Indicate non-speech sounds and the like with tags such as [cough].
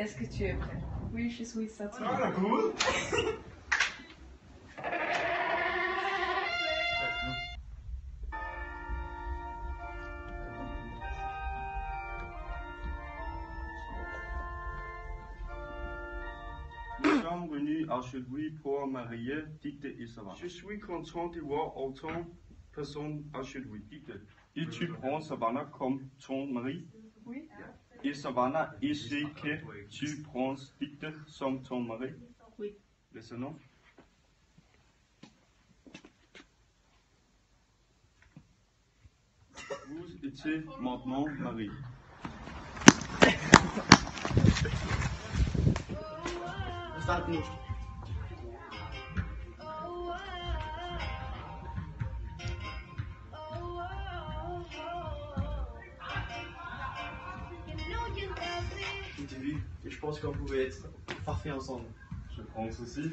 Est-ce que tu es prêt? Oui, je suis satisfait. Ah, cool [laughs] Nous sommes venus aujourd'hui pour marier Tite et Savannah. Je suis content de voir autant de personnes aujourd'hui. Tite, et tu prends Savannah comme ton mari? Et Savannah, est-ce que tu prends Tite comme ton mari Oui. Laissez-nous. Vous étiez maintenant mariés. We staan et je pense qu'on pouvait être parfait ensemble. Je pense aussi.